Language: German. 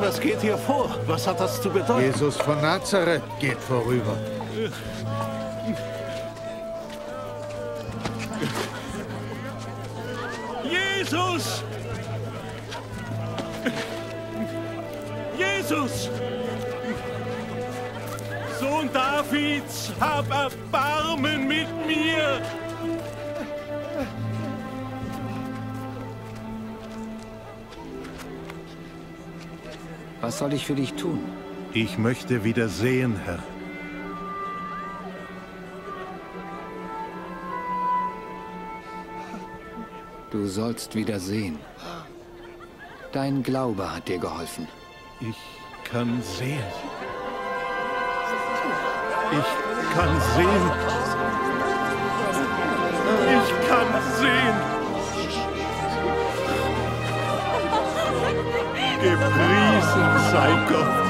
Was geht hier vor? Was hat das zu bedeuten? Jesus von Nazareth geht vorüber. Jesus! Jesus! Sohn Davids, hab Erbarmen mit mir! Was soll ich für dich tun? Ich möchte wieder sehen, Herr. Du sollst wieder sehen. Dein Glaube hat dir geholfen. Ich kann sehen. Ich kann sehen. Ich kann sehen. Gepriesen 帅哥。